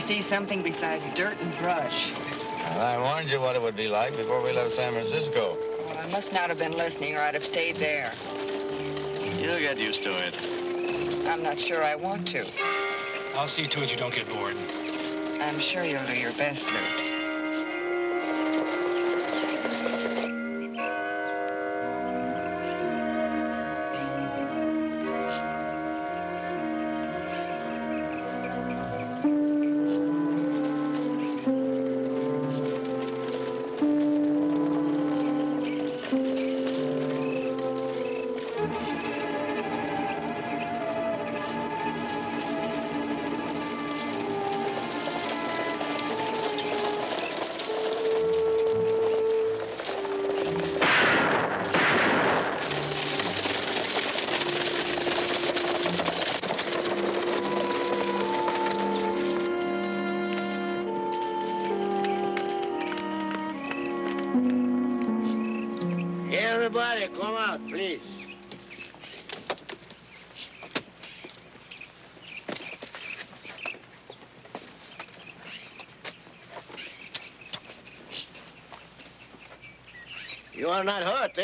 we see something besides dirt and brush. Well, I warned you what it would be like before we left San Francisco. Well, I must not have been listening, or I'd have stayed there. You'll get used to it. I'm not sure I want to. I'll see to it you don't get bored. I'm sure you'll do your best, Lute.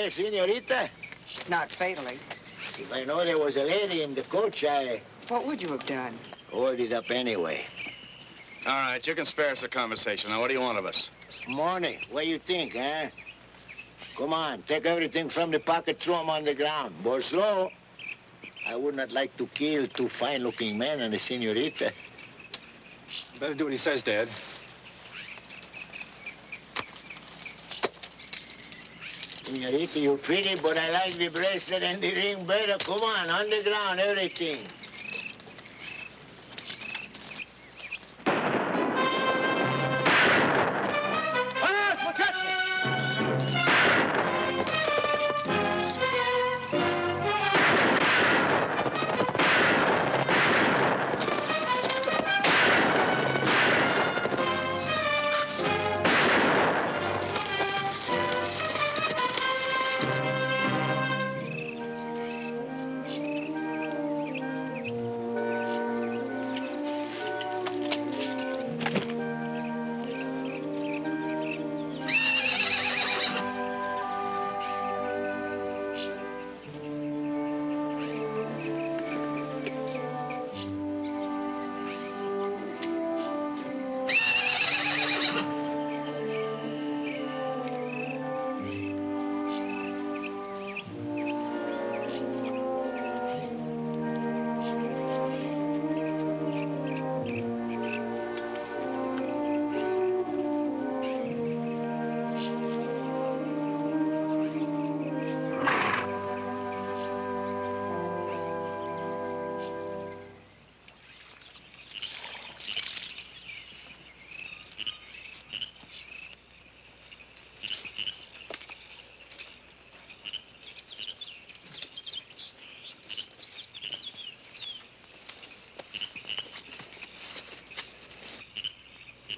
Not senorita? Not fatally. If I know there was a lady in the coach, I What would you have done? hold it up anyway. All right, you can spare us a conversation. Now, what do you want of us? Morning, what you think, eh? Come on, take everything from the pocket, throw 'em on the ground. But slow. I would not like to kill two fine-looking men and a senorita. Better do what he says, Dad. Senorita, you're pretty, but I like the bracelet and the ring better. Come on, on the ground, everything.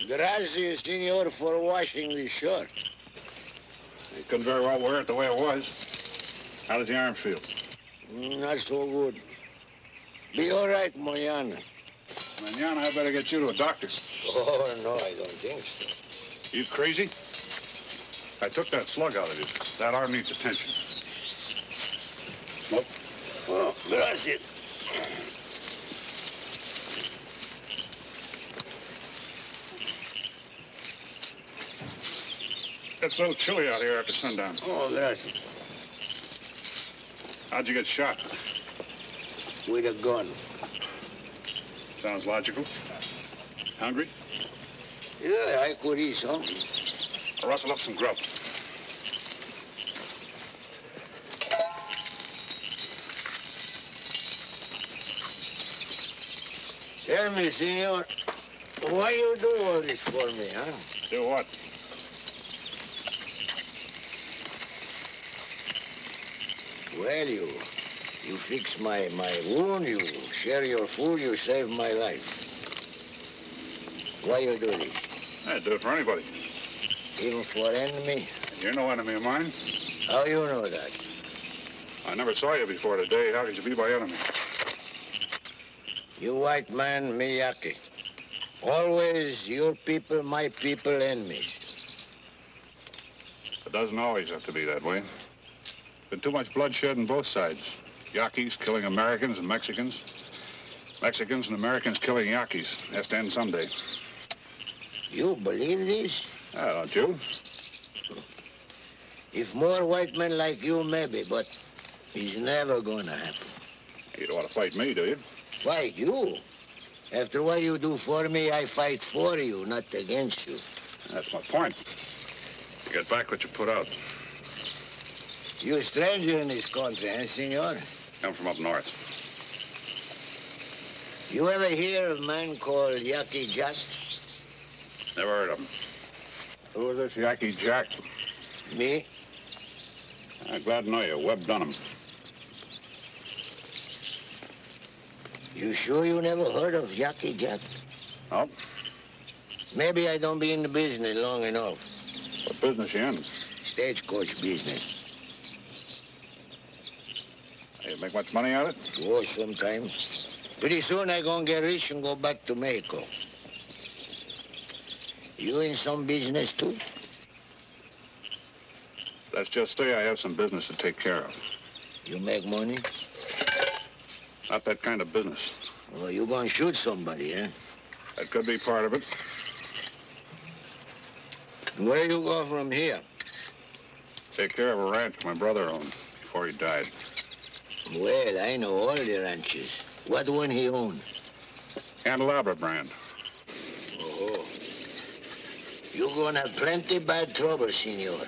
Gracias, senor, for washing the shirt. You couldn't very well wear it the way it was. How does the arm feel? Mm, not so good. Be all right, mañana. Manana, I better get you to a doctor. Oh, no, I don't think so. You crazy? I took that slug out of you. That arm needs attention. Nope. Oh, gracias. It's a little chilly out here after sundown. Oh, gracias. How'd you get shot? With a gun. Sounds logical. Hungry? Yeah, I could eat something. I'll rustle up some grub. Tell me, senor, why you do all this for me, huh? Do what? You, you fix my, my wound, you share your food, you save my life. Why you do this? I'd do it for anybody. Even for enemy? You're no enemy of mine. How you know that? I never saw you before today. How could you be my enemy? You white man, Miyake. Always your people, my people, enemies. It doesn't always have to be that way. Been too much bloodshed on both sides. Yaquis killing Americans and Mexicans. Mexicans and Americans killing Yaquis. Has to end someday. You believe this? Ah, don't you? If more white men like you, maybe, but it's never gonna happen. You don't want to fight me, do you? Fight you? After what you do for me, I fight for you, not against you. That's my point. You get back what you put out. You a stranger in this country, eh, senor? I'm from up north. You ever hear of a man called Yaqui Jack? Never heard of him. Who is this Yaqui Jack? Me? I'm glad to know you. Webb Dunham. You sure you never heard of Yaqui Jack? No. Maybe I don't be in the business long enough. What business you in? Stagecoach business. You make much money out of it? Oh, sometimes. Pretty soon I gonna get rich and go back to Mexico. You in some business too? Let's just say I have some business to take care of. You make money? Not that kind of business. Oh, you gonna shoot somebody, eh? That could be part of it. Where you go from here? Take care of a ranch my brother owned before he died. Well, I know all the ranches. What one he owned? Candelabra brand. Oh. You're gonna have plenty bad trouble, senor.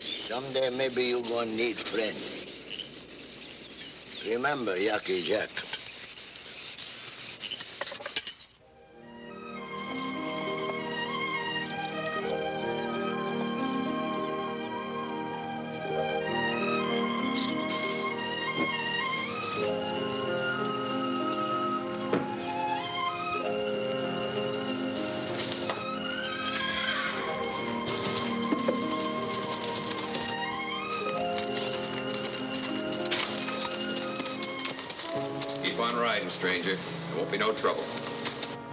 Someday maybe you're gonna need friend. Remember, Yaqui Jack. Riding, stranger. There won't be no trouble.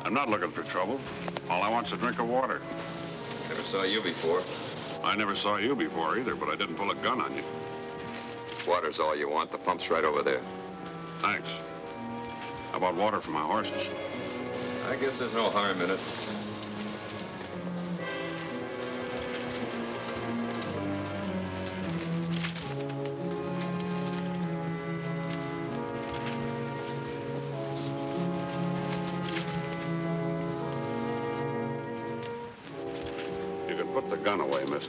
I'm not looking for trouble. All I want's a drink of water. Never saw you before. I never saw you before either, but I didn't pull a gun on you. Water's all you want. The pump's right over there. Thanks. How about water for my horses? I guess there's no harm in it.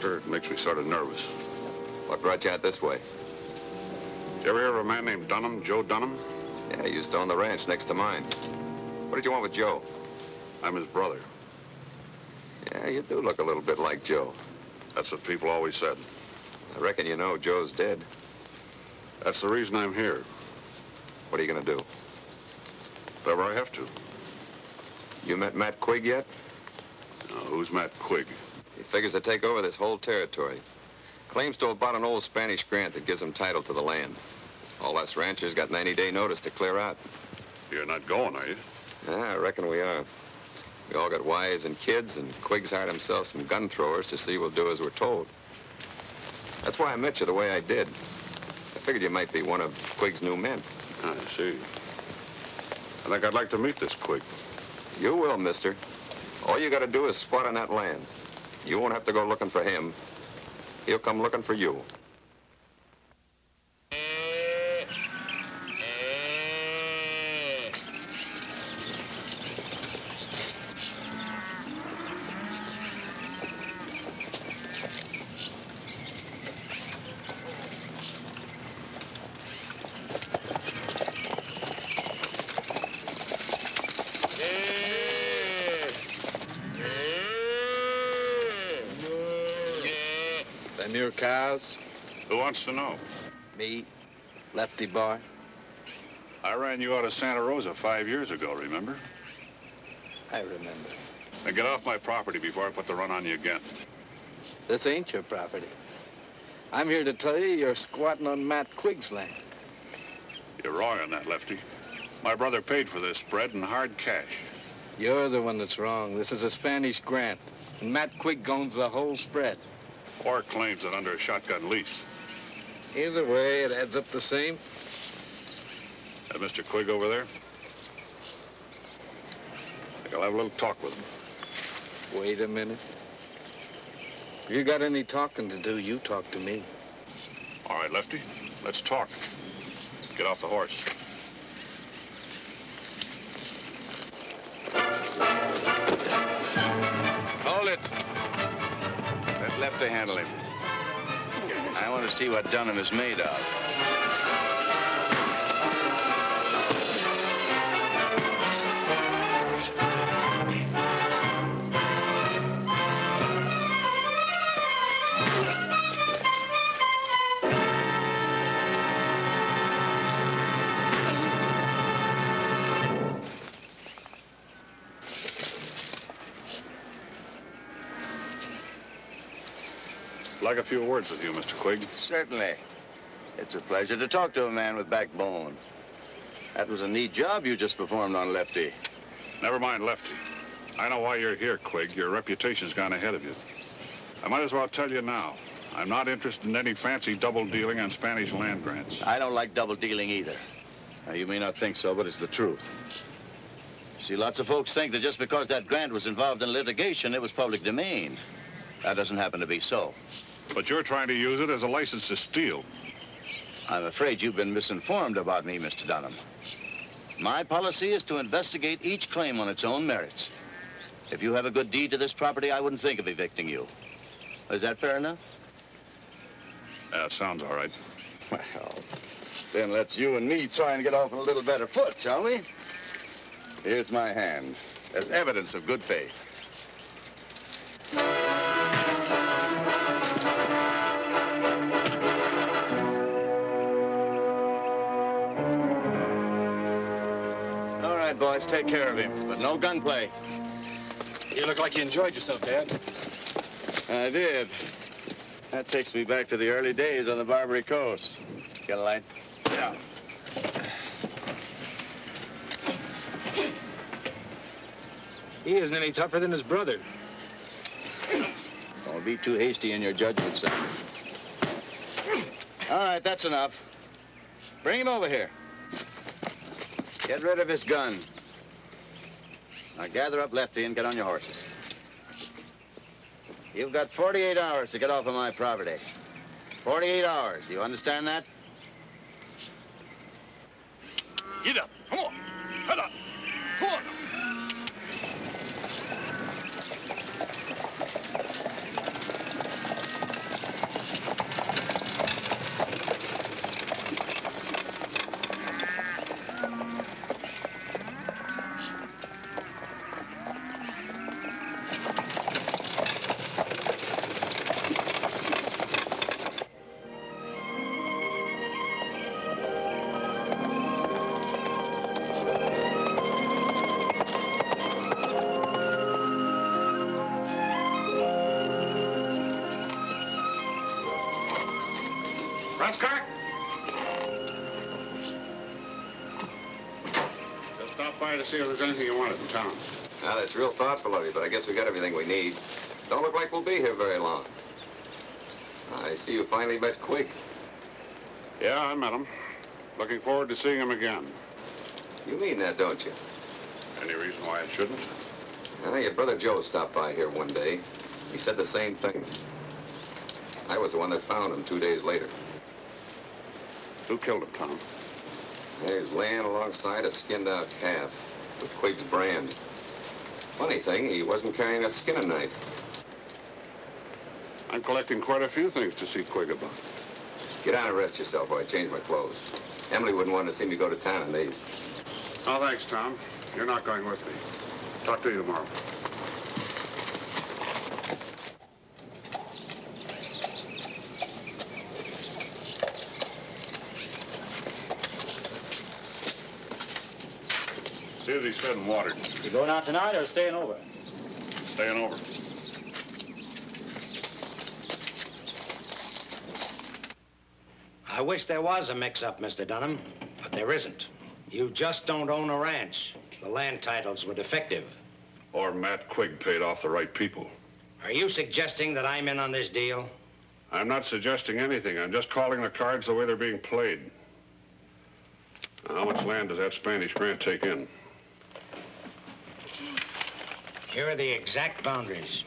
It makes me sort of nervous. What brought you out this way? Did you ever hear of a man named Dunham, Joe Dunham? Yeah, I used to own the ranch next to mine. What did you want with Joe? I'm his brother. Yeah, you do look a little bit like Joe. That's what people always said. I reckon you know Joe's dead. That's the reason I'm here. What are you gonna do? Whatever I have to. You met Matt Quigg yet? Who's Matt Quigg? He figures to take over this whole territory. Claims to have bought an old Spanish grant that gives him title to the land. All us ranchers got 90-day notice to clear out. You're not going, are you? Yeah, I reckon we are. We all got wives and kids, and Quigg's hired himself some gun throwers to see we'll do as we're told. That's why I met you the way I did. I figured you might be one of Quigg's new men. I see. I think I'd like to meet this Quigg. You will, mister. All you gotta do is squat on that land. You won't have to go looking for him. He'll come looking for you. Them your cows? Who wants to know? Me, Lefty Barr. I ran you out of Santa Rosa five years ago, remember? I remember. Now get off my property before I put the run on you again. This ain't your property. I'm here to tell you you're squatting on Matt Quigg's land. You're wrong on that, Lefty. My brother paid for this spread in hard cash. You're the one that's wrong. This is a Spanish grant, and Matt Quigg owns the whole spread. Or claims it under a shotgun lease. Either way, it adds up the same. That Mr. Quigg over there? I think I'll have a little talk with him. Wait a minute. If you got any talking to do, you talk to me. All right, Lefty, let's talk. Get off the horse. Hold it. Let Lefty handle him. I want to see what Dunham is made of. Like a few words with you, Mr. Quigg. Certainly. It's a pleasure to talk to a man with backbone. That was a neat job you just performed on Lefty. Never mind Lefty. I know why you're here, Quigg. Your reputation's gone ahead of you. I might as well tell you now. I'm not interested in any fancy double dealing on Spanish land grants. I don't like double dealing either. Now, you may not think so, but it's the truth. See, lots of folks think that just because that grant was involved in litigation, it was public domain. That doesn't happen to be so. But you're trying to use it as a license to steal. I'm afraid you've been misinformed about me, Mr. Dunham. My policy is to investigate each claim on its own merits. If you have a good deed to this property, I wouldn't think of evicting you. Is that fair enough? Yeah, sounds all right. Well, then let's you and me try and get off on a little better foot, shall we? Here's my hand as evidence of good faith. Take care of him, but no gunplay. You look like you enjoyed yourself, Dad. I did. That takes me back to the early days on the Barbary Coast. Get a light? Yeah. He isn't any tougher than his brother. Don't be too hasty in your judgment, son. All right, that's enough. Bring him over here. Get rid of his gun. Now gather up Lefty and get on your horses. You've got 48 hours to get off of my property. 48 hours. Do you understand that? Get up. That's real thoughtful of you, but I guess we got everything we need. Don't look like we'll be here very long. I see you finally met Quigg. Yeah, I met him. Looking forward to seeing him again. You mean that, don't you? Any reason why I shouldn't? Well, your brother Joe stopped by here one day. He said the same thing. I was the one that found him two days later. Who killed him, Tom? He was laying alongside a skinned-out calf with Quigg's brand. Funny thing, he wasn't carrying a skinning knife. I'm collecting quite a few things to see Quigg about. Get down and rest yourself while I change my clothes. Emily wouldn't want to see me go to town in these. Oh, thanks, Tom. You're not going with me. Talk to you tomorrow. See if he's fed and watered. You going out tonight or staying over? Staying over. I wish there was a mix-up, Mr. Dunham, but there isn't. You just don't own a ranch. The land titles were defective. Or Matt Quigg paid off the right people. Are you suggesting that I'm in on this deal? I'm not suggesting anything. I'm just calling the cards the way they're being played. Now, how much land does that Spanish grant take in? Here are the exact boundaries.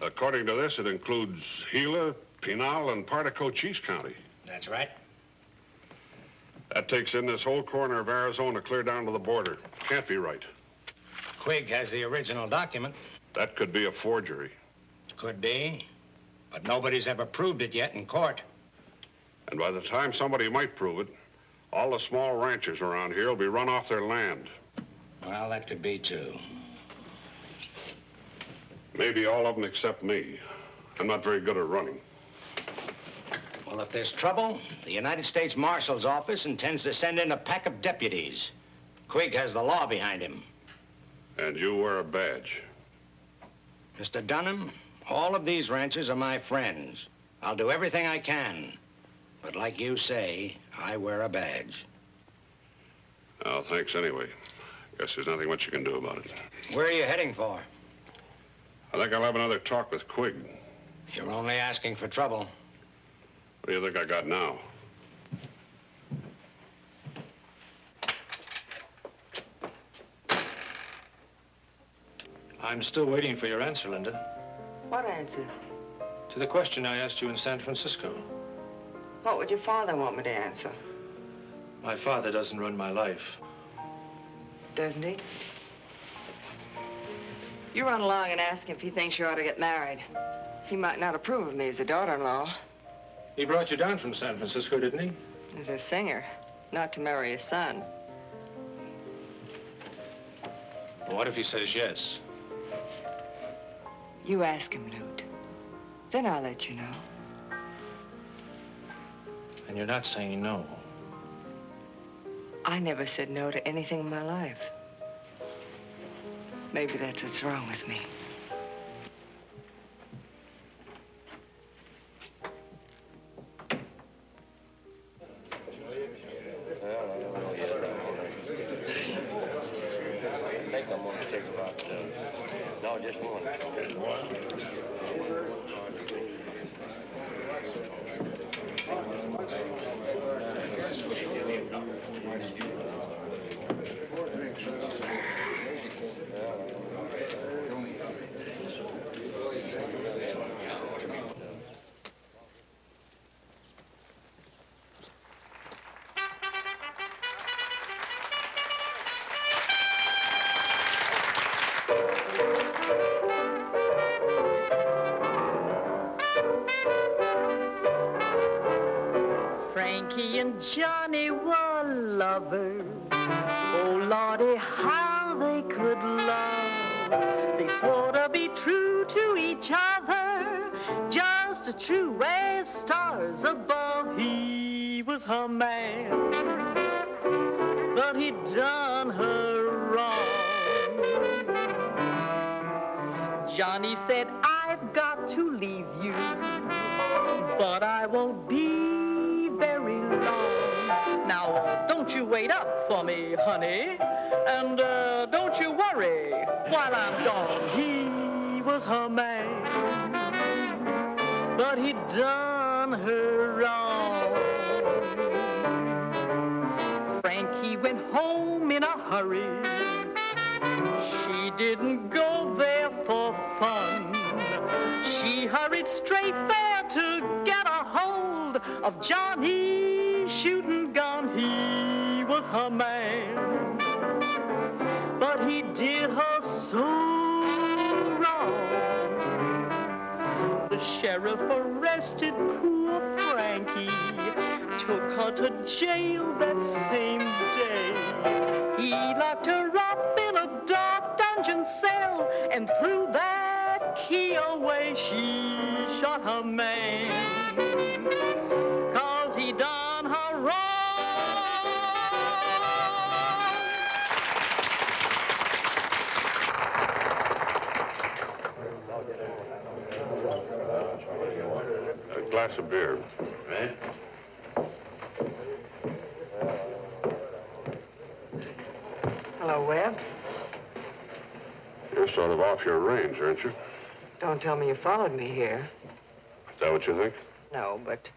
According to this, it includes Gila, Pinal, and part of Cochise County. That's right. That takes in this whole corner of Arizona clear down to the border. Can't be right. Quigg has the original document. That could be a forgery. Could be. But nobody's ever proved it yet in court. And by the time somebody might prove it, all the small ranchers around here will be run off their land. Well, that could be too. Maybe all of them except me. I'm not very good at running. Well, if there's trouble, the United States Marshal's office intends to send in a pack of deputies. Quigg has the law behind him. And you wear a badge. Mr. Dunham, all of these ranchers are my friends. I'll do everything I can. But like you say, I wear a badge. Oh, thanks anyway. Guess there's nothing much you can do about it. Where are you heading for? I think I'll have another talk with Quigg. You're only asking for trouble. What do you think I got now? I'm still waiting for your answer, Linda, What answer? to the question I asked you in San Francisco. What would your father want me to answer? My father doesn't run my life. Doesn't he? You run along and ask him if he thinks you ought to get married. He might not approve of me as a daughter-in-law. He brought you down from San Francisco, didn't he? As a singer, not to marry his son. Well, what if he says yes? You ask him, Lute. Then I'll let you know. And you're not saying no. I never said no to anything in my life. Maybe that's what's wrong with me. As true as stars above. He was her man, but he'd done her wrong. Johnny said, I've got to leave you, but I won't be very long. Now, uh, don't you wait up for me, honey, and uh, don't you worry while I'm gone. He was her man, but he'd done her wrong. Frankie went home in a hurry. She didn't go there for fun. She hurried straight there to get a hold of Johnny's shooting gun. He was her man, but he did her so wrong. Sheriff arrested poor Frankie, took her to jail that same day. He locked her up in a dark dungeon cell and threw that key away. She shot her man, glass of beer. Right? Hello, Webb. You're sort of off your range, aren't you? Don't tell me you followed me here. Is that what you think? No, but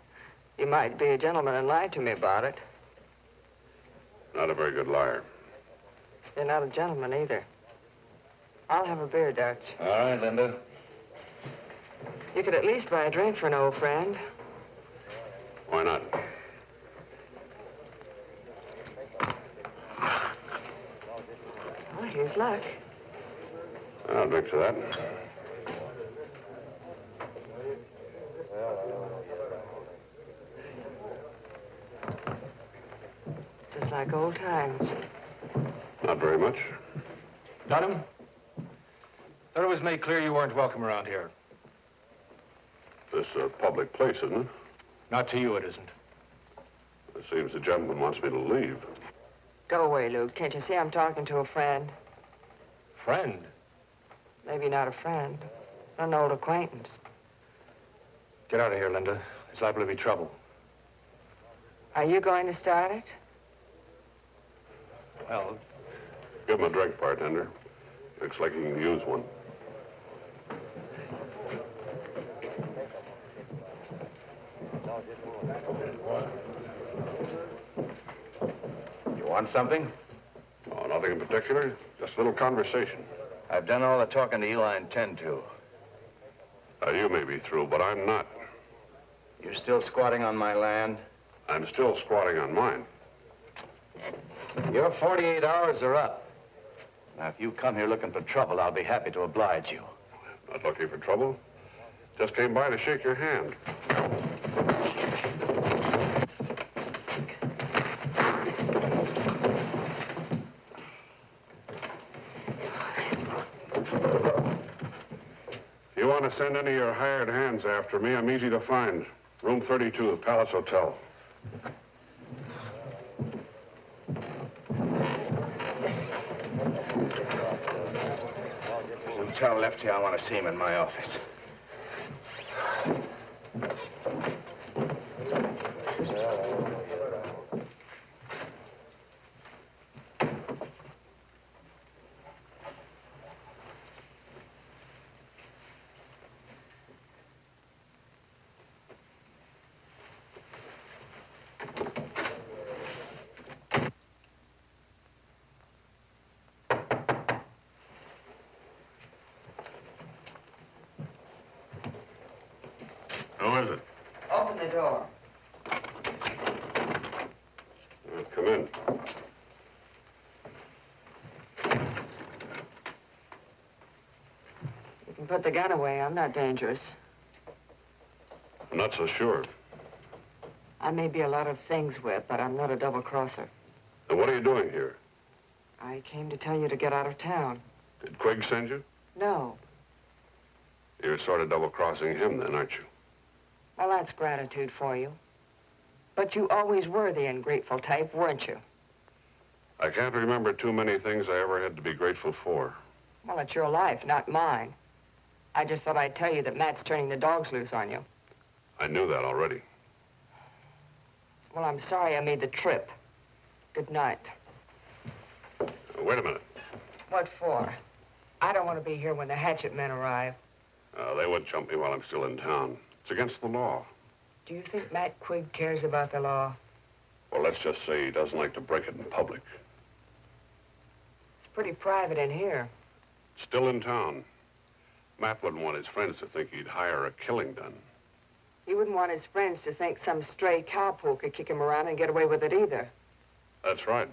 you might be a gentleman and lie to me about it. Not a very good liar. You're not a gentleman either. I'll have a beer, Dutch. All right, Linda. You could at least buy a drink for an old friend. Why not? Well, here's luck. I'll drink to that. Just like old times. Not very much. Dunham? Thought it was made clear you weren't welcome around here. This is a public place, isn't it? Not to you, it isn't. It seems the gentleman wants me to leave. Go away, Lute. Can't you see I'm talking to a friend? Friend? Maybe not a friend. An old acquaintance. Get out of here, Linda. It's liable to be trouble. Are you going to start it? Well, Give him a drink, bartender. Looks like he can use one. You want something? Oh, nothing in particular. Just a little conversation. I've done all the talking to Eli intend to. Now, you may be through, but I'm not. You're still squatting on my land? I'm still squatting on mine. Your 48 hours are up. Now, if you come here looking for trouble, I'll be happy to oblige you. Not looking for trouble. Just came by to shake your hand. Want to send any of your hired hands after me, I'm easy to find. Room 32, the Palace Hotel. You tell Lefty I want to see him in my office. Who is it? Open the door. Uh, come in. You can put the gun away. I'm not dangerous. I'm not so sure. I may be a lot of things with, but I'm not a double-crosser. And what are you doing here? I came to tell you to get out of town. Did Quigg send you? No. You're sort of double-crossing him then, aren't you? Well, that's gratitude for you. But you always were the ungrateful type, weren't you? I can't remember too many things I ever had to be grateful for. Well, it's your life, not mine. I just thought I'd tell you that Matt's turning the dogs loose on you. I knew that already. Well, I'm sorry I made the trip. Good night. Wait a minute. What for? I don't want to be here when the hatchet men arrive. Uh, they would jump me while I'm still in town. It's against the law. Do you think Matt Quigg cares about the law? Well, let's just say he doesn't like to break it in public. It's pretty private in here. Still in town. Matt wouldn't want his friends to think he'd hire a killing done. He wouldn't want his friends to think some stray cowpoke could kick him around and get away with it either. That's right.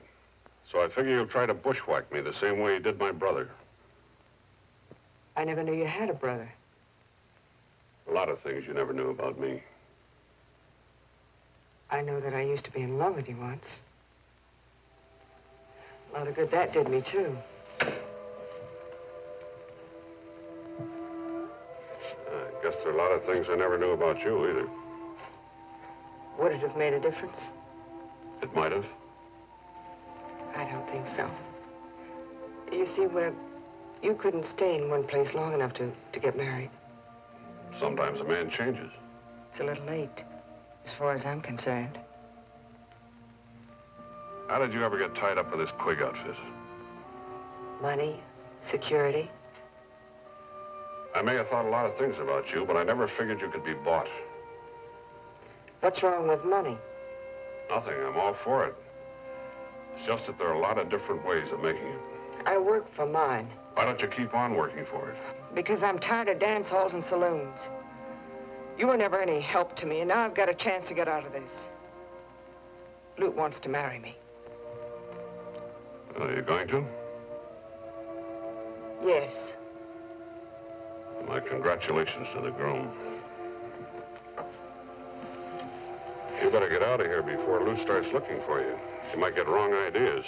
So I figure you'll try to bushwhack me the same way you did my brother. I never knew you had a brother. A lot of things you never knew about me. I know that I used to be in love with you once. A lot of good that did me, too. I guess there are a lot of things I never knew about you either. Would it have made a difference? It might have. I don't think so. You see, Webb, you couldn't stay in one place long enough to, to get married. Sometimes a man changes. It's a little late, as far as I'm concerned. How did you ever get tied up with this Quigg outfit? Money, security. I may have thought a lot of things about you, but I never figured you could be bought. What's wrong with money? Nothing. I'm all for it. It's just that there are a lot of different ways of making it. I work for mine Why don't you keep on working for it? because I'm tired of dance halls and saloons. You were never any help to me, and now I've got a chance to get out of this. Lute wants to marry me. Are you going to? Yes. My congratulations to the groom. You better get out of here before Lute starts looking for you. She might get wrong ideas.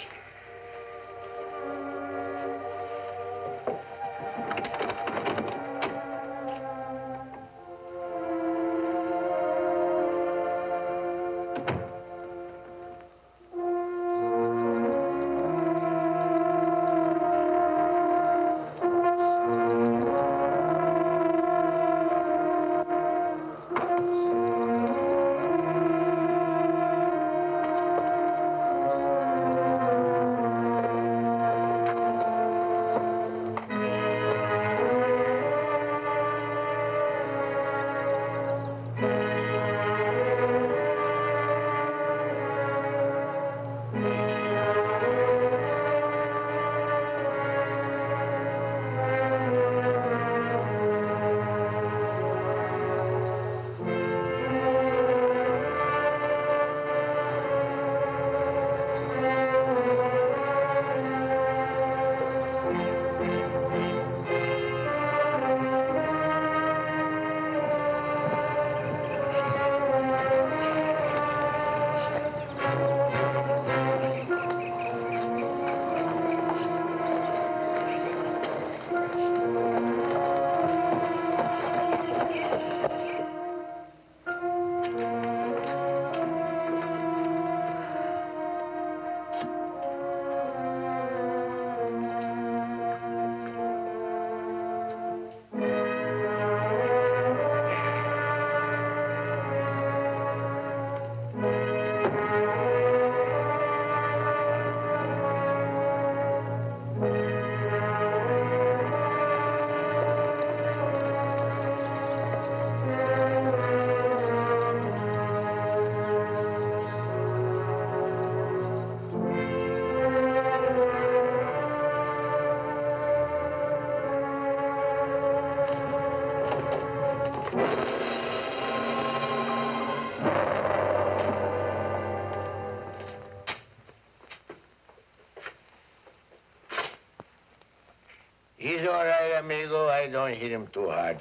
Amigo. I don't hit him too hard.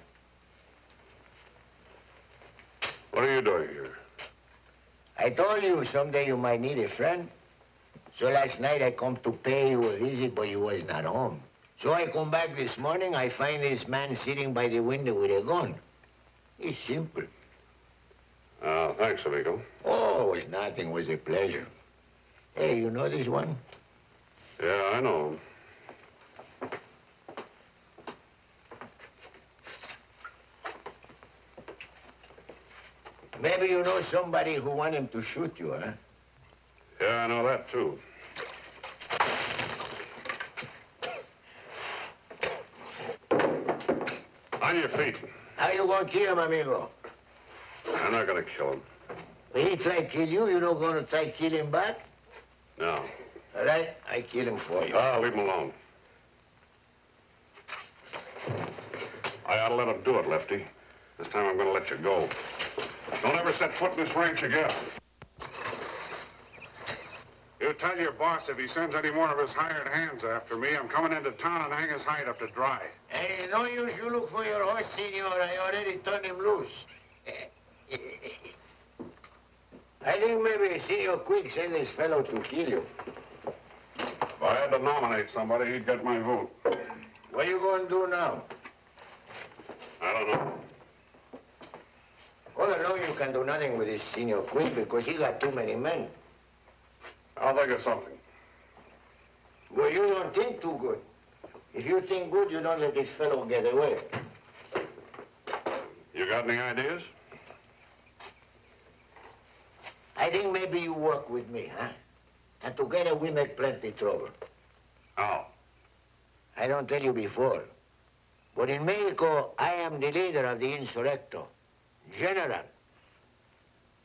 What are you doing here? I told you someday you might need a friend. So last night I come to pay you a visit, but you was not home. So I come back this morning, I find this man sitting by the window with a gun. It's simple. Uh, thanks, amigo. Oh, it was nothing. It was a pleasure. Hey, you know this one? Yeah, I know. Maybe you know somebody who want him to shoot you, huh? Yeah, I know that, too. On your feet. How you gonna kill him, amigo? I'm not gonna kill him. When he try to kill you, you not gonna try to kill him back? No. All right, I kill him for you. Ah, leave him alone. I ought to let him do it, Lefty. This time I'm gonna let you go. Don't ever set foot in this ranch again. You tell your boss if he sends any more of his hired hands after me, I'm coming into town and hang his hide up to dry. Hey, no use you look for your horse, senor. I already turned him loose. I think maybe Senor Quigg sent this fellow to kill you. If I had to nominate somebody, he'd get my vote. What are you gonna do now? I don't know. All along you can do nothing with this Senor Quigg because he got too many men. I'll think of something. Well, you don't think too good. If you think good, you don't let this fellow get away. You got any ideas? I think maybe you work with me, huh? And together we make plenty trouble. How? I don't tell you before. But in Mexico, I am the leader of the insurrecto. General.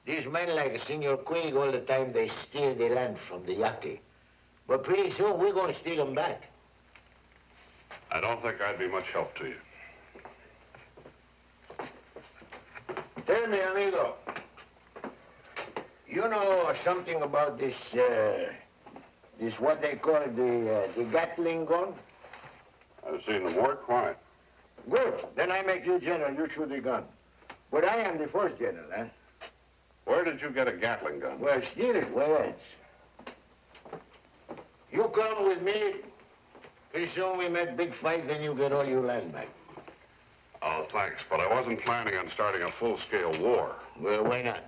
These men like Senor Quigg all the time, they steal the land from the Yaqui. But pretty soon, we're going to steal them back. I don't think I'd be much help to you. Tell me, amigo. You know something about this, uh, this what they call the, uh, the Gatling gun? I've seen them work. Why? Good. Then I make you general. You shoot the gun. But I am the first general, eh? Where did you get a Gatling gun? Well, steal it. Where else? You come with me. Pretty soon we make big fight, then you get all your land back. Oh, thanks, but I wasn't planning on starting a full-scale war. Well, why not?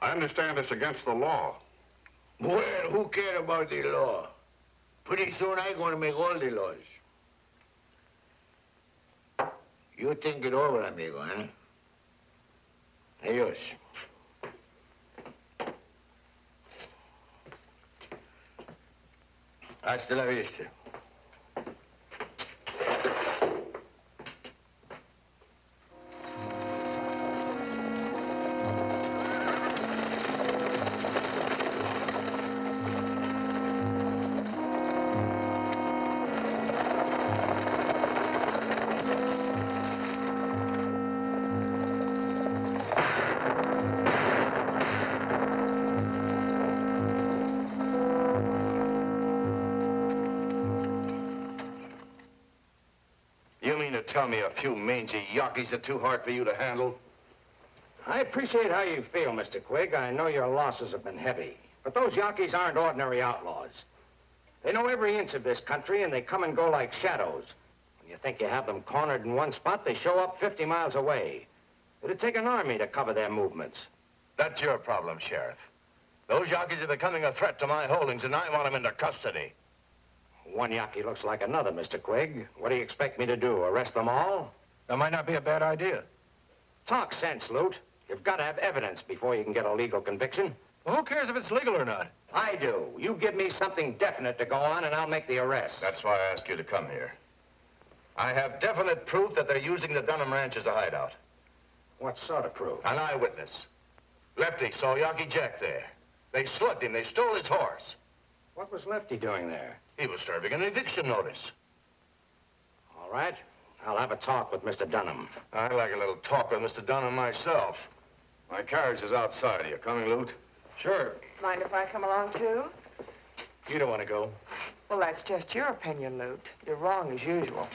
I understand it's against the law. Well, who care about the law? Pretty soon I'm going to make all the laws. You think it over, amigo, huh? Adios. Hasta la vista. Tell me a few mangy Yaquis are too hard for you to handle? I appreciate how you feel, Mr. Quigg. I know your losses have been heavy. But those Yaquis aren't ordinary outlaws. They know every inch of this country, and they come and go like shadows. When you think you have them cornered in one spot, they show up 50 miles away. It'd take an army to cover their movements. That's your problem, Sheriff. Those Yaquis are becoming a threat to my holdings, and I want them into custody. One Yaqui looks like another, Mr. Quigg. What do you expect me to do, arrest them all? That might not be a bad idea. Talk sense, Lute. You've got to have evidence before you can get a legal conviction. Well, who cares if it's legal or not? I do. You give me something definite to go on, and I'll make the arrest. That's why I asked you to come here. I have definite proof that they're using the Dunham Ranch as a hideout. What sort of proof? An eyewitness. Lefty saw Yaqui Jack there. They slugged him. They stole his horse. What was Lefty doing there? He was serving an eviction notice. All right. I'll have a talk with Mr. Dunham. I'd like a little talk with Mr. Dunham myself. My carriage is outside. Are you coming, Lute? Sure. Mind if I come along, too? You don't want to go. Well, that's just your opinion, Lute. You're wrong as usual.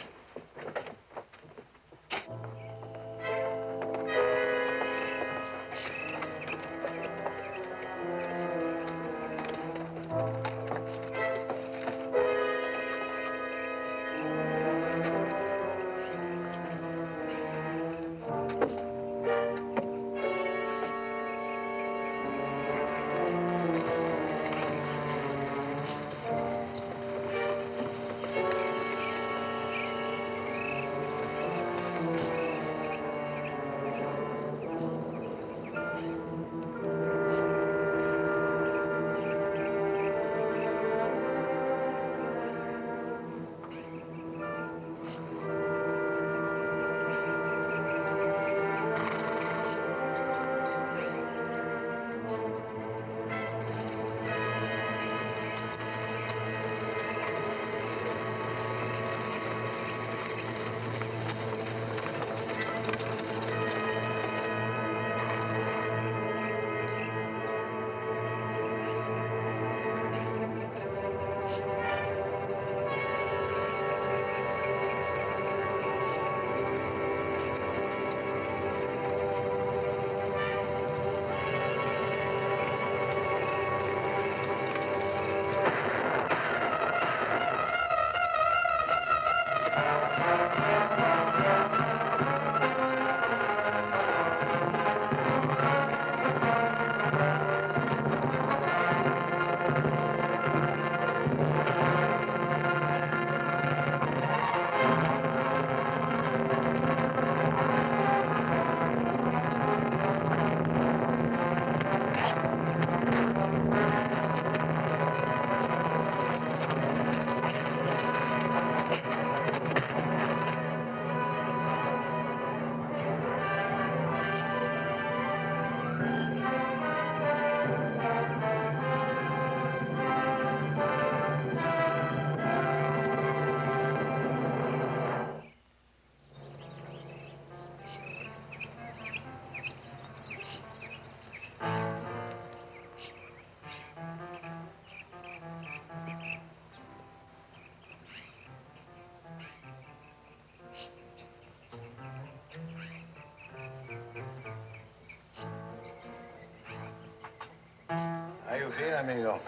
Amigo.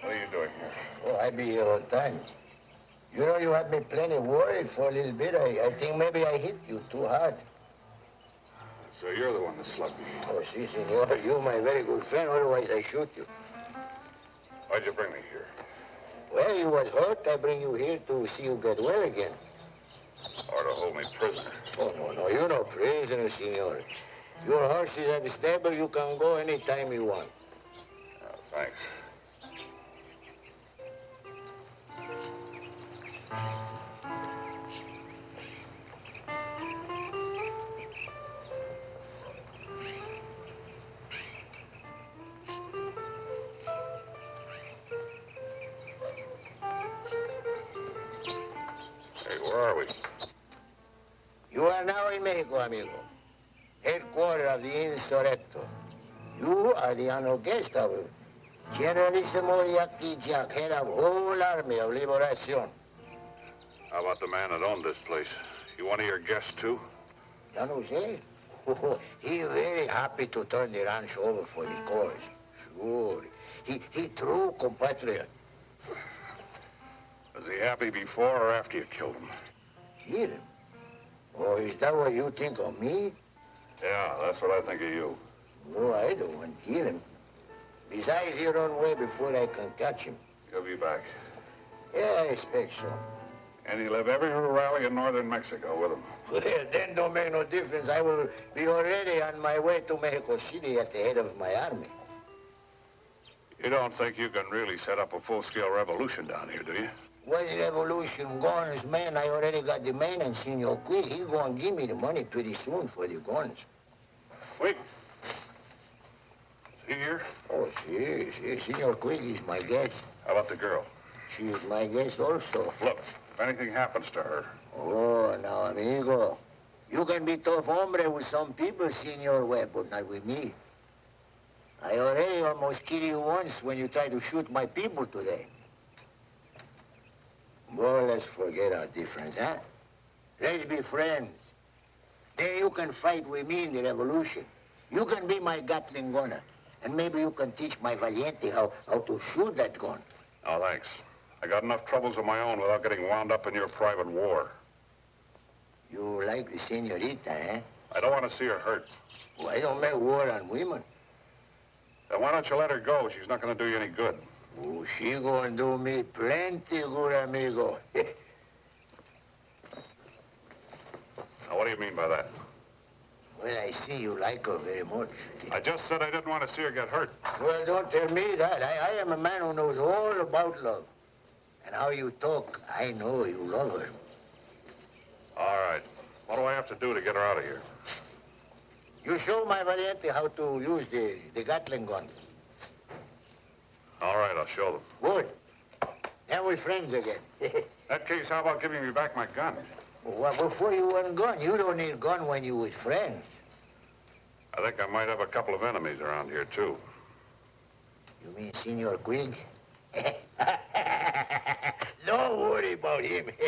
What are you doing here? Oh, well, I be here all the time. You know, you have me plenty worried for a little bit. I, I think maybe I hit you too hard. So you're the one that slugged me. Oh, si, senor. You my very good friend. Otherwise, I shoot you. Why'd you bring me here? Well, you was hurt. I bring you here to see you get well again. Or to hold me prisoner? Oh, no, no. You're no prisoner, senor. Your horse is at the stable. You can go anytime you want. Generalissimo Yaqui Jack, head of whole army of liberation. How about the man that owned this place? You one of your guests, too? Don Jose? Oh, he very happy to turn the ranch over for the cause. Sure. He, he true compatriot. Was he happy before or after you killed him? Kill him? Oh, is that what you think of me? Yeah, that's what I think of you. No, I don't want to kill him. Besides, he run away before I can catch him. He'll be back. Yeah, I expect so. And he'll have every rally in northern Mexico with him. Well, then don't make no difference. I will be already on my way to Mexico City at the head of my army. You don't think you can really set up a full-scale revolution down here, do you? The revolution guns, man, I already got the man and Senor Quigg. He gonna give me the money pretty soon for the guns. Wait. Is he here? Oh, si, si. Senor Quigg is my guest. How about the girl? She is my guest also. Look, if anything happens to her, Oh, now, amigo. You can be tough hombre with some people, Senor Webb, but not with me. I already almost killed you once when you tried to shoot my people today. Well, let's forget our difference, huh? Let's be friends. Then you can fight with me in the revolution. You can be my Gatling gunner. And maybe you can teach my Valiente how, how to shoot that gun. Oh, thanks. I got enough troubles of my own without getting wound up in your private war. You like the senorita, eh? I don't want to see her hurt. Well, I don't make war on women. Then why don't you let her go? She's not going to do you any good. Oh, she gonna do me plenty good, amigo. Now, what do you mean by that? Well, I see you like her very much. I just said I didn't want to see her get hurt. Well, don't tell me that. I, I am a man who knows all about love. And how you talk, I know you love her. All right. What do I have to do to get her out of here? You show my Valiente how to use the, the Gatling gun. All right, I'll show them. Good. Then we're friends again. In that case, how about giving me back my gun? Well, before you want gun, you don't need gun when you with friends. I think I might have a couple of enemies around here, too. You mean Senor Quigg? don't worry about him.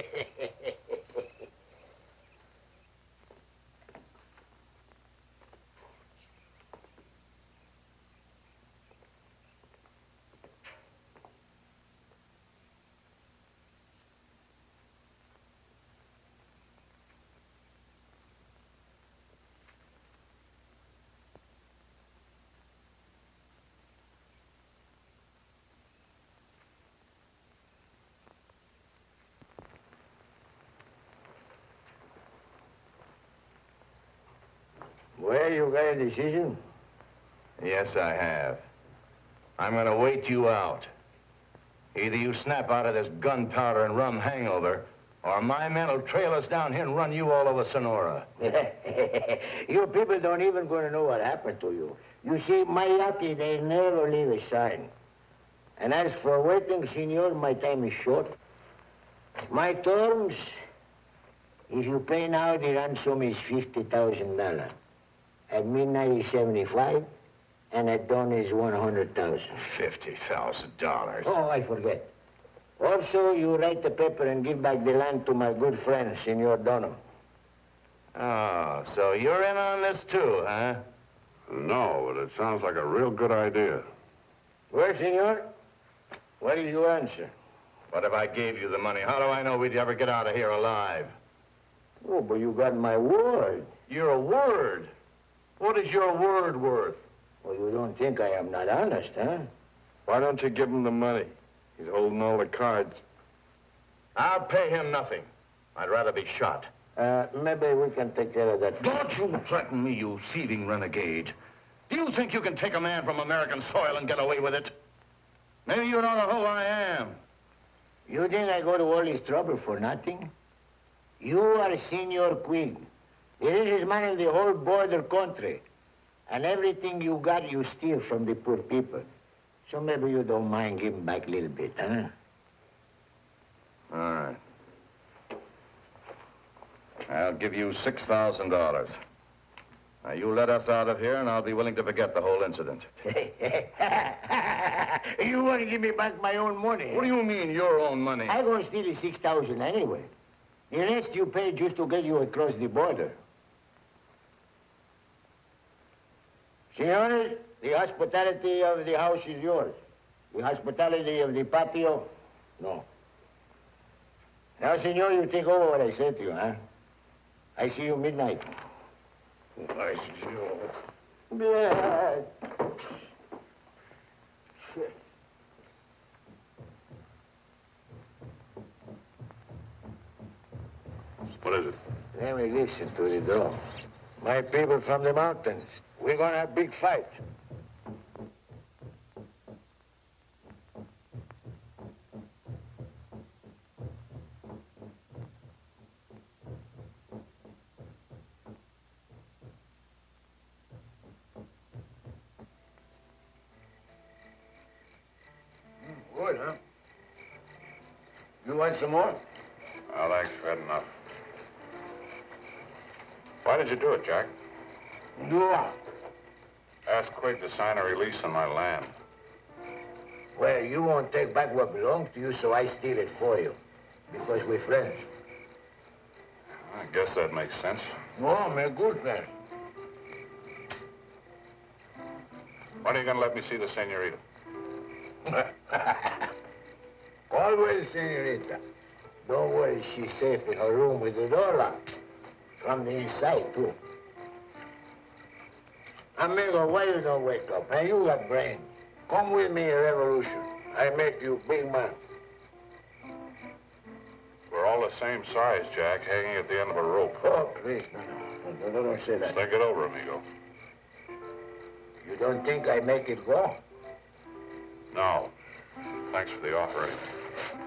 well, you got a decision? Yes, I have. I'm gonna wait you out. Either you snap out of this gunpowder and rum hangover, or my men will trail us down here and run you all over Sonora. Your people don't even gonna know what happened to you. You see, my Yaqui, they never leave a sign. And as for waiting, senor, my time is short. My terms, if you pay now, the ransom is $50,000. At midnight is 75, and at dawn is 100,000. $50,000. Oh, I forget. Also, you write the paper and give back the land to my good friend, Senor Dunham. Oh, so you're in on this too, huh? No, but it sounds like a real good idea. Well, senor, what is your answer? What if I gave you the money? How do I know we'd ever get out of here alive? Oh, but you got my word. Your word? What is your word worth? Well, you don't think I am not honest, huh? Why don't you give him the money? He's holding all the cards. I'll pay him nothing. I'd rather be shot. Uh, maybe we can take care of that. Don't you threaten me, you thieving renegade. Do you think you can take a man from American soil and get away with it? Maybe you don't know who I am. You think I go to all this trouble for nothing? You are Senor Quigg. Richest man in the whole border country. And everything you got, you steal from the poor people. So maybe you don't mind giving back a little bit, huh? All right. I'll give you $6,000. Now, you let us out of here, and I'll be willing to forget the whole incident. you want to give me back my own money? What do you mean, your own money? I'm going to steal the 6000 anyway. The rest you paid just to get you across the border. Senores, the hospitality of the house is yours. The hospitality of the patio, no. Now, senor, you take over what I said to you, huh? I see you midnight. I see you. Yeah. What is it? Let me listen to the door. My people from the mountains. We're gonna have a big fight. Hmm, good, huh? You want some more? Well, thanks. I've had enough. Why did you do it, Jack? No. Ask Quigg to sign a release on my land. Well, you won't take back what belongs to you, so I steal it for you. Because we're friends. I guess that makes sense. No, we're good friends. When are you going to let me see the senorita? Always, senorita. Don't worry, she's safe in her room with the door locked. From the inside, too. Amigo, why you don't wake up? Man, you got brains. Come with me in revolution. I make you big man. We're all the same size, Jack, hanging at the end of a rope. Oh, please, no, no, no, don't say that. Think it over, amigo. You don't think I make it go? No. Thanks for the offer, anyway.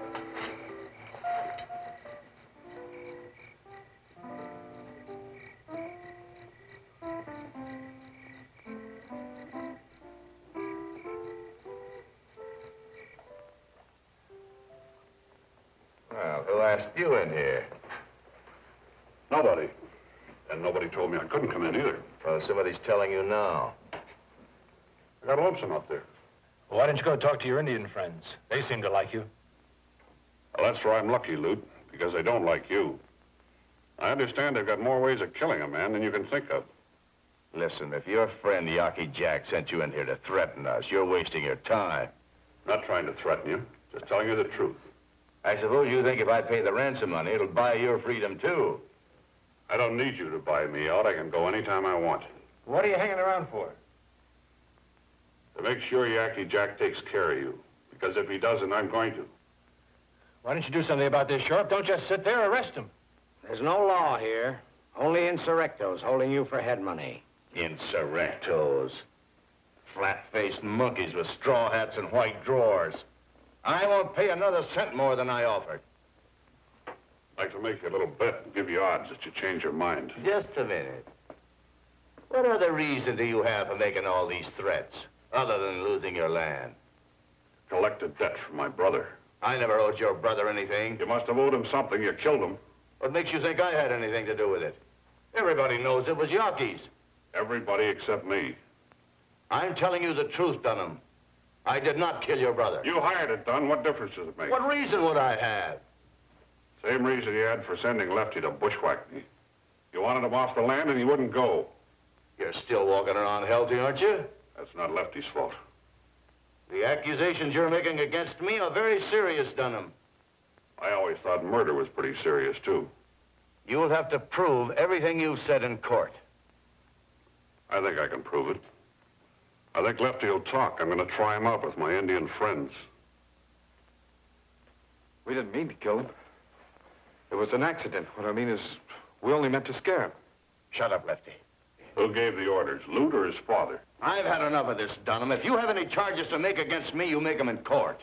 Somebody's telling you now. I got lonesome up there. Well, why don't you go talk to your Indian friends? They seem to like you. Well, that's where I'm lucky, Lute, because they don't like you. I understand they've got more ways of killing a man than you can think of. Listen, if your friend Yaqui Jack sent you in here to threaten us, you're wasting your time. Not trying to threaten you, just telling you the truth. I suppose you think if I pay the ransom money, it'll buy your freedom, too. I don't need you to buy me out. I can go anytime I want. What are you hanging around for? To make sure Yaqui Jack takes care of you. Because if he doesn't, I'm going to. Why don't you do something about this, Sheriff? Don't just sit there. Arrest him. There's no law here. Only insurrectos holding you for head money. Insurrectos. Flat-faced monkeys with straw hats and white drawers. I won't pay another cent more than I offered. I'd like to make you a little bet and give you odds that you change your mind. Just a minute. What other reason do you have for making all these threats, other than losing your land? Collect a debt from my brother. I never owed your brother anything. You must have owed him something. You killed him. What makes you think I had anything to do with it? Everybody knows it was Yaqui's. Everybody except me. I'm telling you the truth, Dunham. I did not kill your brother. You hired it, Dunn. What difference does it make? What reason would I have? Same reason you had for sending Lefty to bushwhack me. You wanted him off the land and he wouldn't go. You're still walking around healthy, aren't you? That's not Lefty's fault. The accusations you're making against me are very serious, Dunham. I always thought murder was pretty serious, too. You'll have to prove everything you've said in court. I think I can prove it. I think Lefty will talk. I'm going to try him out with my Indian friends. We didn't mean to kill him. It was an accident. What I mean is, we only meant to scare him. Shut up, Lefty. Who gave the orders, Lute or his father? I've had enough of this, Dunham. If you have any charges to make against me, you make them in court.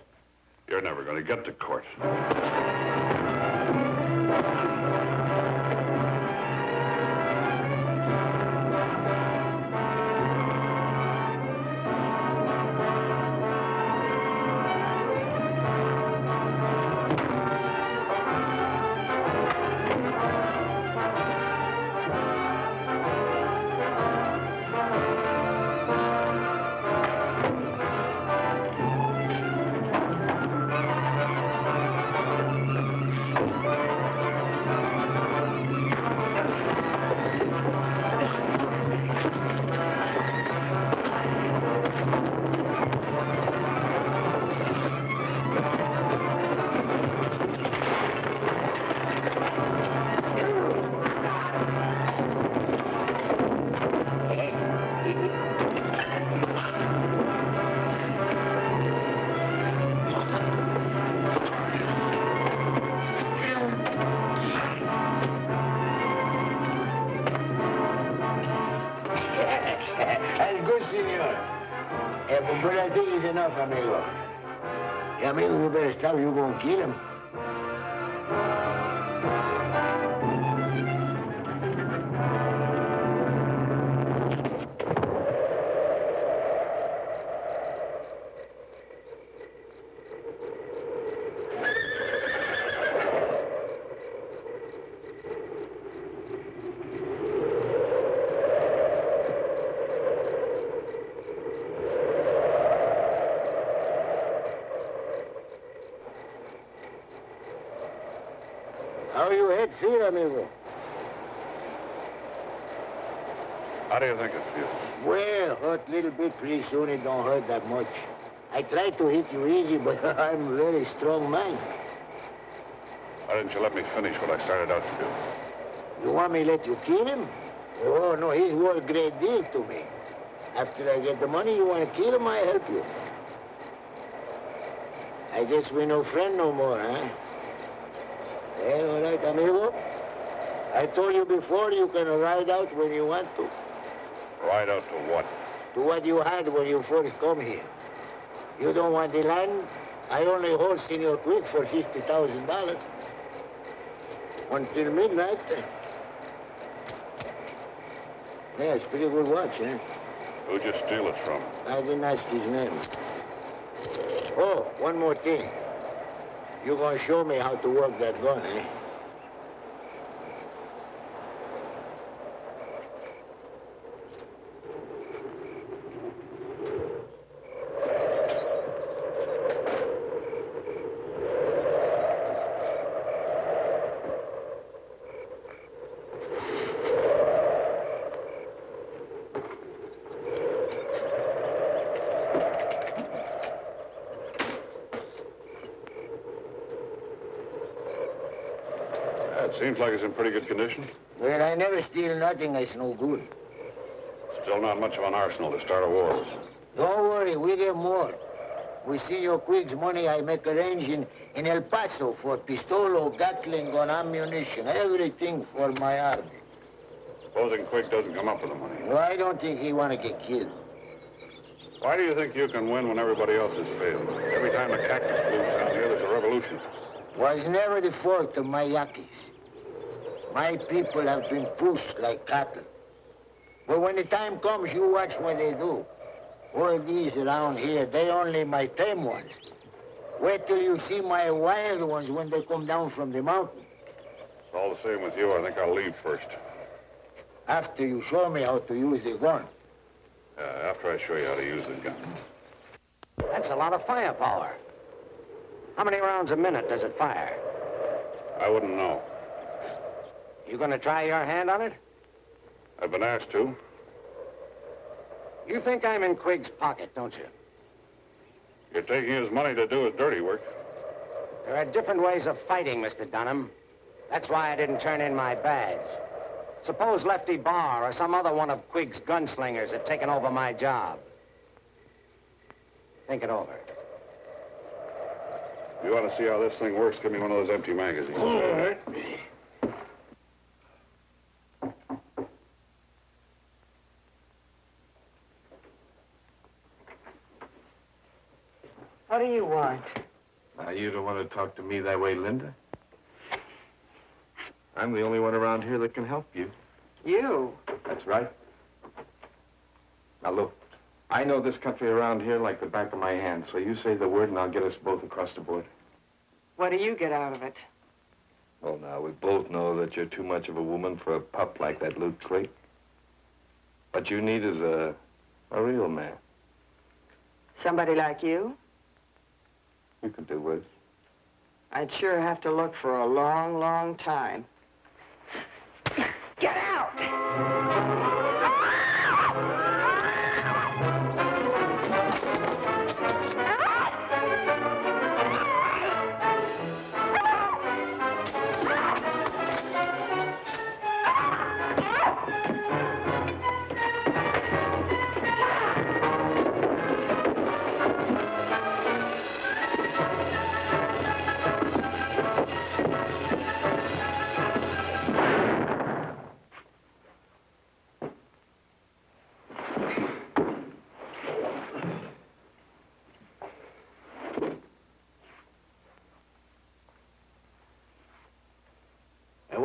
You're never going to get to court. Enough, amigo. Amigo, you better stop. You're going to kill him. Try to hit you easy, but I'm a very strong man. Why didn't you let me finish what I started out to do? You want me to let you kill him? Oh, no, he's worth a great deal to me. After I get the money, you want to kill him, I help you. I guess we're no friend no more, huh? Well, all right, amigo. I told you before you can ride out when you want to. Ride out to what? To what you had when you first come here. You don't want the land? I only hold Senor Quigg for $50,000. Until midnight. Yeah, it's pretty good watch, eh? Who'd you steal it from? I didn't ask his name. Oh, one more thing. You're going to show me how to work that gun, eh? Seems like it's in pretty good condition. Well, I never steal nothing that's no good. Still not much of an arsenal to start a war. Don't worry, we get more. We see your Quigg's money I make arrange in, in El Paso for pistolo, Gatling, gun, ammunition, everything for my army. Supposing Quigg doesn't come up with the money. No, I don't think he want to get killed. Why do you think you can win when everybody else has failed? Every time the cactus blooms down here, there's a revolution. Was never the fault of my Yaquis. My people have been pushed like cattle. But when the time comes, you watch what they do. All these around here, they only my tame ones. Wait till you see my wild ones when they come down from the mountain. It's all the same with you. I think I'll leave first. After you show me how to use the gun. Uh, after I show you how to use the gun. That's a lot of firepower. How many rounds a minute does it fire? I wouldn't know. You gonna try your hand on it? I've been asked to. You think I'm in Quigg's pocket, don't you? You're taking his money to do his dirty work. There are different ways of fighting, Mr. Dunham. That's why I didn't turn in my badge. Suppose Lefty Barr or some other one of Quigg's gunslingers had taken over my job. Think it over. You ought to see how this thing works. Give me one of those empty magazines. All right. What do you want? Now, you don't want to talk to me that way, Linda. I'm the only one around here that can help you. You? That's right. Now, look, I know this country around here like the back of my hand, so you say the word and I'll get us both across the border. What do you get out of it? Well, now, we both know that you're too much of a woman for a pup like that Luke Clayton. What you need is a, a real man. Somebody like you? You could do worse. I'd sure have to look for a long, long time. Get out!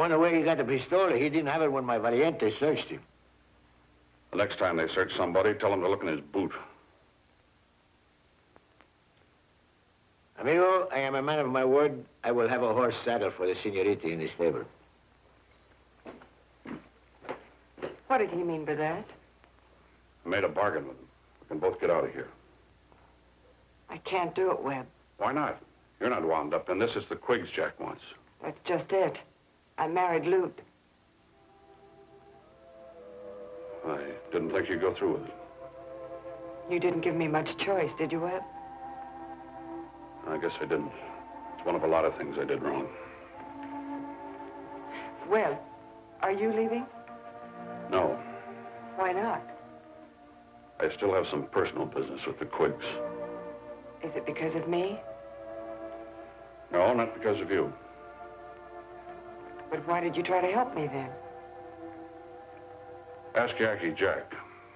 Wonder where he got the pistol. He didn't have it when my Valiente searched him. The next time they search somebody, tell them to look in his boot. Amigo, I am a man of my word. I will have a horse saddle for the senorita in the stable. What did he mean by that? I made a bargain with him. We can both get out of here. I can't do it, Webb. Why not? You're not wound up, and this is the Quiggs Jack wants. That's just it. I married Lute. I didn't think you'd go through with it. You didn't give me much choice, did you, Webb? I guess I didn't. It's one of a lot of things I did wrong. Webb, are you leaving? No, Why not? I still have some personal business with the Quiggs. Is it because of me? No, not because of you. But why did you try to help me then? Ask Yaqui Jack.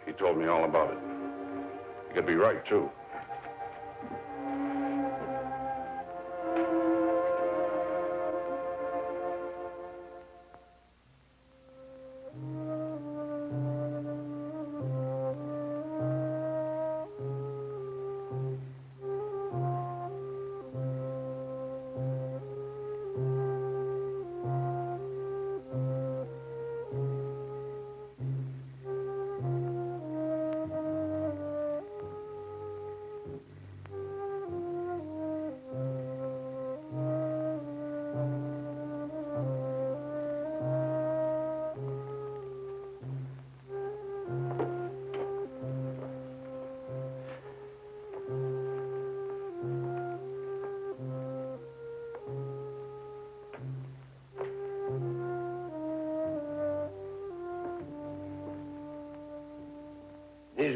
He told me all about it. He could be right, too.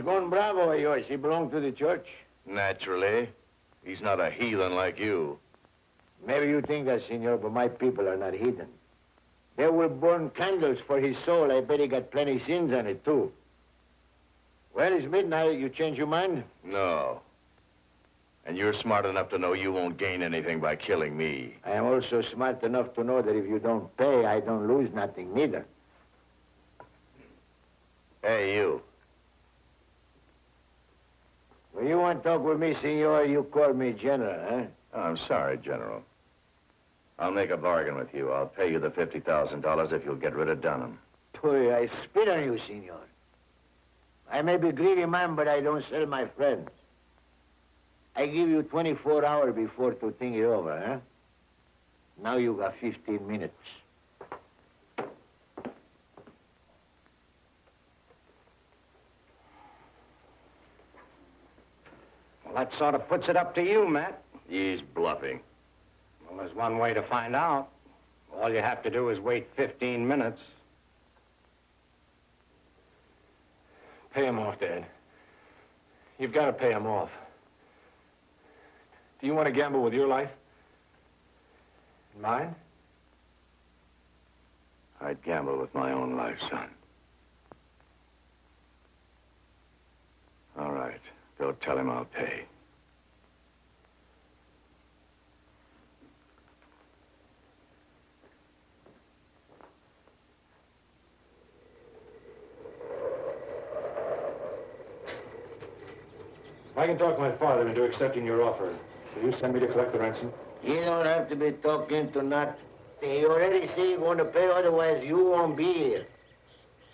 Gon Bravo of yours, he belonged to the church? Naturally. He's not a heathen like you. Maybe you think that, senor, but my people are not heathen. They will burn candles for his soul. I bet he got plenty sins on it, too. Well, it's midnight. You change your mind? No. And you're smart enough to know you won't gain anything by killing me. I am also smart enough to know that if you don't pay, I don't lose nothing neither. Hey, you. When you want to talk with me, senor, you call me general, huh? Oh, I'm sorry, General. I'll make a bargain with you. I'll pay you the $50,000 if you'll get rid of Dunham. Boy, I spit on you, senor. I may be a greedy man, but I don't sell my friends. I give you 24 hours before to think it over, huh? Now you got 15 minutes. That sort of puts it up to you, Matt. He's bluffing. Well, there's one way to find out. All you have to do is wait 15 minutes. Pay him off, Dad. You've got to pay him off. Do you want to gamble with your life? And mine? I'd gamble with my own life, son. All right. Go tell him I'll pay. I can talk my father into accepting your offer. Will you send me to collect the ransom? You don't have to be talking to not. He already say you're going to pay, otherwise you won't be here.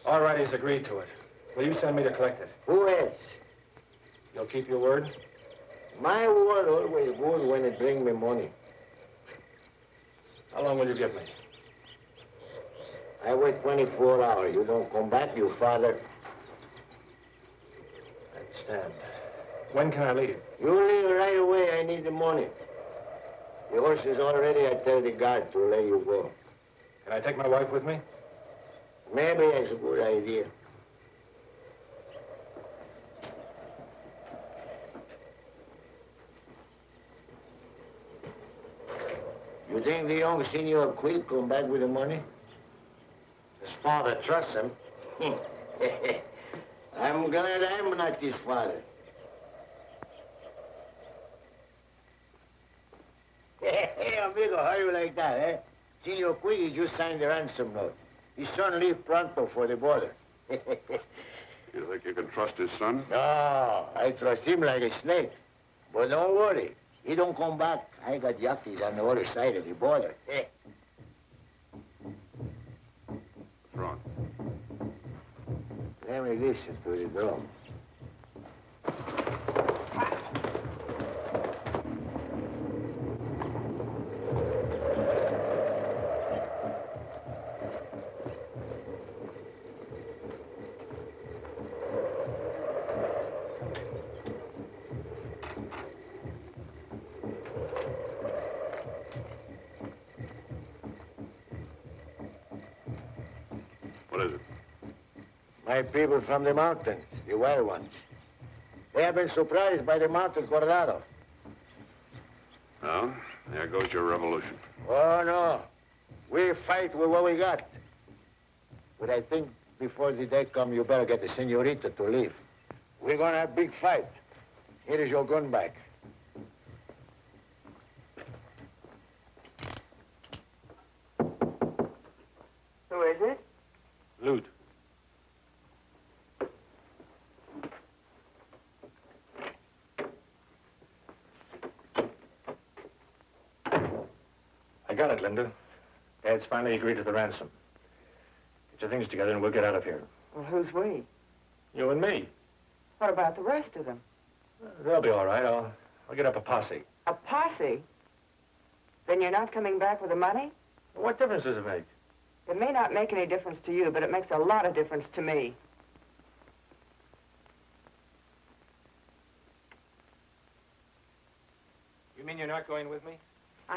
All right, he's agreed to it. Will you send me to collect it? Who else? You'll keep your word? My word always good when it brings me money. How long will you give me? I wait 24 hours. You don't come back, you father. I understand. When can I leave? You leave right away. I need the money. The horse is all ready. I tell the guard to let you go. Can I take my wife with me? Maybe that's a good idea. You think the young Senor Quigg come back with the money? His father trusts him. I'm glad I'm not his father. Hey, amigo, how you like that, eh? Senor he just signed the ransom note. His son leave pronto for the border. You think you can trust his son? No, I trust him like a snake. But don't worry. He don't come back. I got Yaquis on the other side of the border. Eh. What's wrong? Let me listen to the drum. What is it? My people from the mountains, the wild ones. They have been surprised by the mountain Coronado. Well, there goes your revolution. Oh, no. We fight with what we got. But I think before the day come, you better get the senorita to leave. We're gonna have big fight. Here is your gun back. Who is it? Lute. I got it, Linda. Dad's finally agreed to the ransom. Get your things together and we'll get out of here. Well, who's we? You and me. What about the rest of them? Uh, they'll be all right. I'll, I'll get up a posse. A posse? Then you're not coming back with the money? What difference does it make? It may not make any difference to you, but it makes a lot of difference to me. You mean you're not going with me?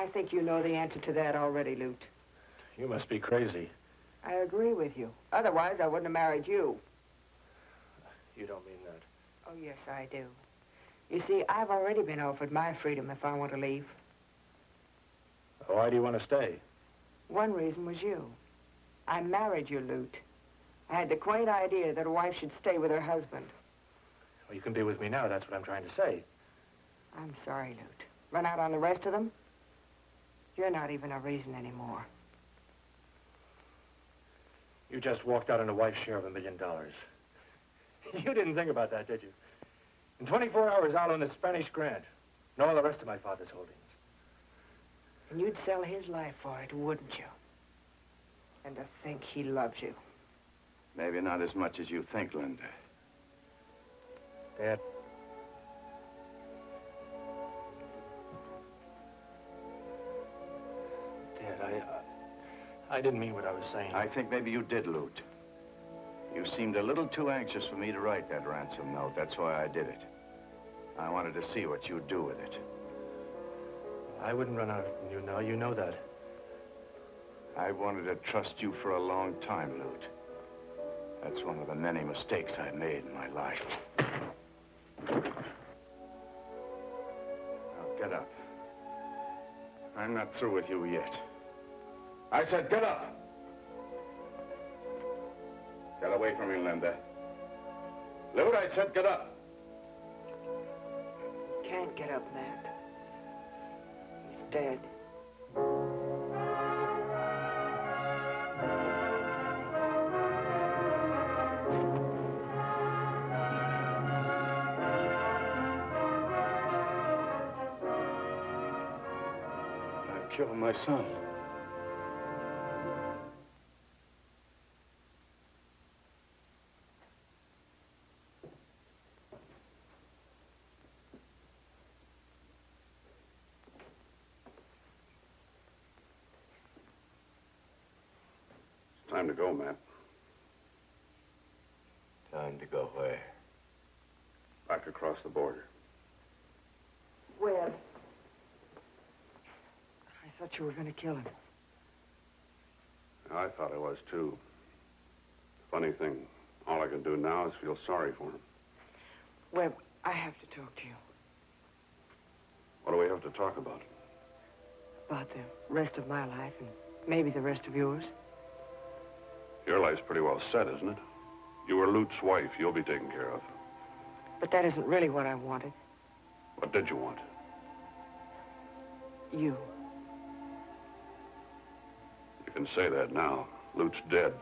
I think you know the answer to that already, Lute. You must be crazy. I agree with you. Otherwise, I wouldn't have married you. You don't mean that. Oh, yes, I do. You see, I've already been offered my freedom if I want to leave. Why do you want to stay? One reason was you. I married you, Lute. I had the quaint idea that a wife should stay with her husband. Well, you can be with me now. That's what I'm trying to say. I'm sorry, Lute. Run out on the rest of them? You're not even a reason anymore. You just walked out on a wife's share of a million dollars. You didn't think about that, did you? In 24 hours, I'll own the Spanish grant and all the rest of my father's holdings. And you'd sell his life for it, wouldn't you? And to think he loves you. Maybe not as much as you think, Linda. Dad. I didn't mean what I was saying. I think maybe you did, Lute. You seemed a little too anxious for me to write that ransom note. That's why I did it. I wanted to see what you'd do with it. I wouldn't run out on you now. You know that. I wanted to trust you for a long time, Lute. That's one of the many mistakes I've made in my life. Now, get up. I'm not through with you yet. I said get up! Get away from me, Linda. Lute, I said get up. Can't get up, Matt. He's dead. I've killed my son. Across the border. Webb. I thought you were going to kill him. I thought I was, too. Funny thing, all I can do now is feel sorry for him. Webb, I have to talk to you What do we have to talk about? about the rest of my life and maybe the rest of yours. Your life's pretty well set, isn't it? You were Lute's wife. You'll be taken care of. But that isn't really what I wanted. What did you want? You. You can say that now. Lute's dead.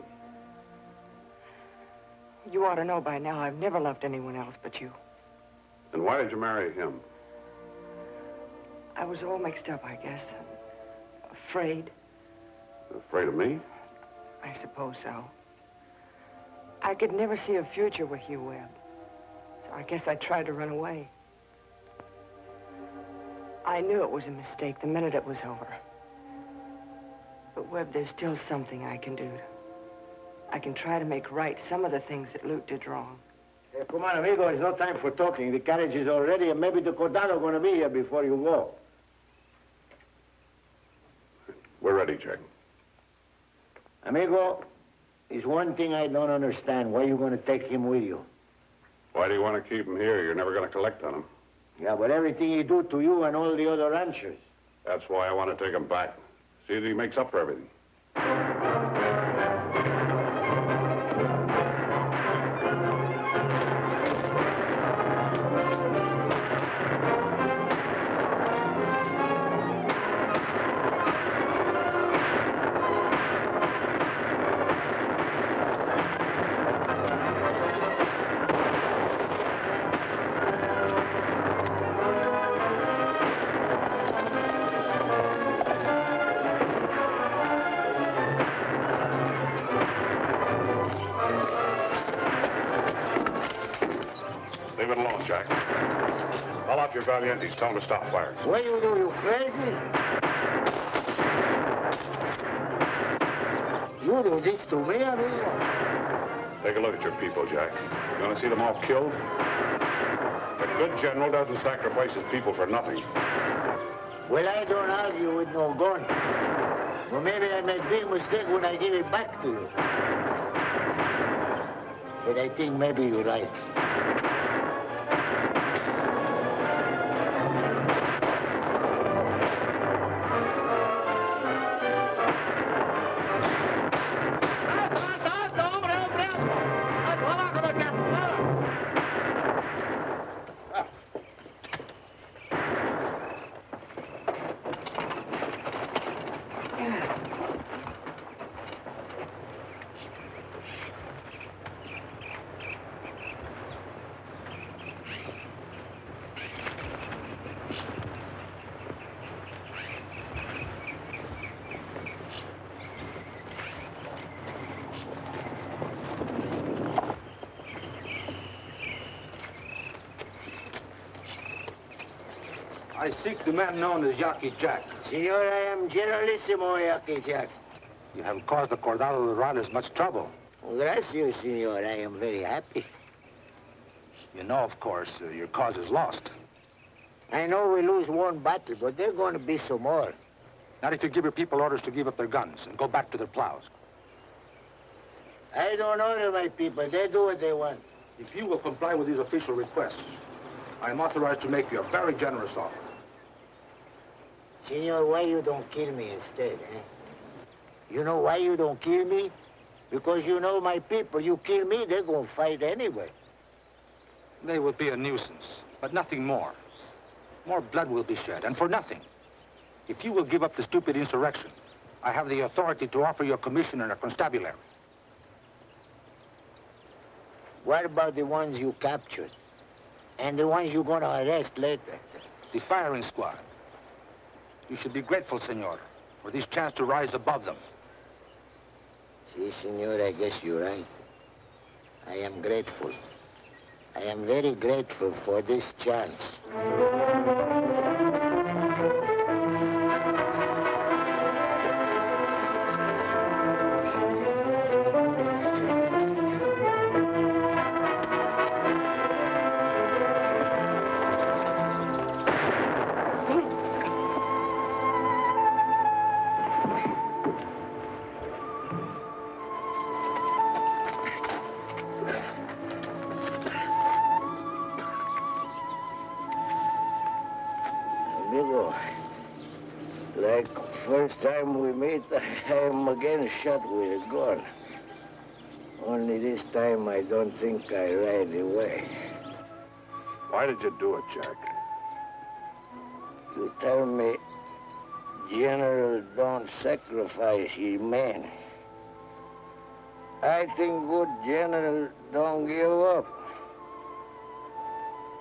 You ought to know by now I've never loved anyone else but you. And why did you marry him? I was all mixed up, I guess. Afraid. Afraid of me? I suppose so. I could never see a future with you, Webb. So I guess I tried to run away. I knew it was a mistake the minute it was over. But, Webb, there's still something I can do. I can try to make right some of the things that Lute did wrong. Hey, come on, amigo. It's no time for talking. The carriage is already, and maybe the Cordano going to be here before you go. We're ready, Jack. Amigo, there's one thing I don't understand. Why are you going to take him with you? Why do you want to keep him here? You're never going to collect on him. Yeah, but everything he do to you and all the other ranchers. That's why I want to take him back. See that he makes up for everything. Your Tell them to stop firing. What you do, you crazy? You do this to me, amigo? Take a look at your people, Jack. You want to see them all killed? A good general doesn't sacrifice his people for nothing. Well, I don't argue with no gun. But maybe I make big mistake when I give it back to you. But I think maybe you're right. I seek the man known as Yaqui Jack. Senor, I am Generalissimo Yaqui Jack. You have caused the Cordado de Ranas much trouble. Gracias, senor. I am very happy. You know, of course, uh, your cause is lost. I know we lose one battle, but there are going to be some more. Not if you give your people orders to give up their guns and go back to their plows. I don't order my people. They do what they want. If you will comply with these official requests, I am authorized to make you a very generous offer. Senor, why you don't kill me instead, eh? You know why you don't kill me? Because you know my people. You kill me, they're to fight anyway. They will be a nuisance, but nothing more. More blood will be shed, and for nothing. If you will give up the stupid insurrection, I have the authority to offer you a commission and a constabulary. What about the ones you captured? And the ones you're going to arrest later? The firing squad. You should be grateful, senor, for this chance to rise above them. See, senor, I guess you're right. I am grateful. I am very grateful for this chance. First time we meet, I am again shot with a gun. Only this time I don't think I ride away. Why did you do it, Jack? You tell me General don't sacrifice his men. I think good general don't give up.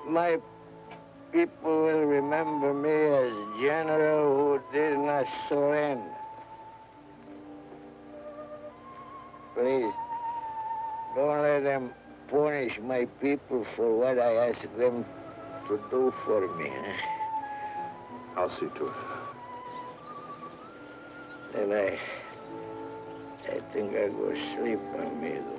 My people will remember me as general who did not surrender. Please, don't let them punish my people for what I asked them to do for me. I'll see to it. Then I, I think I go sleep, amigo.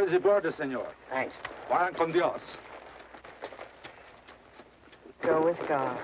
There is the border, senor. Thanks. Vayan con Dios. Go with God.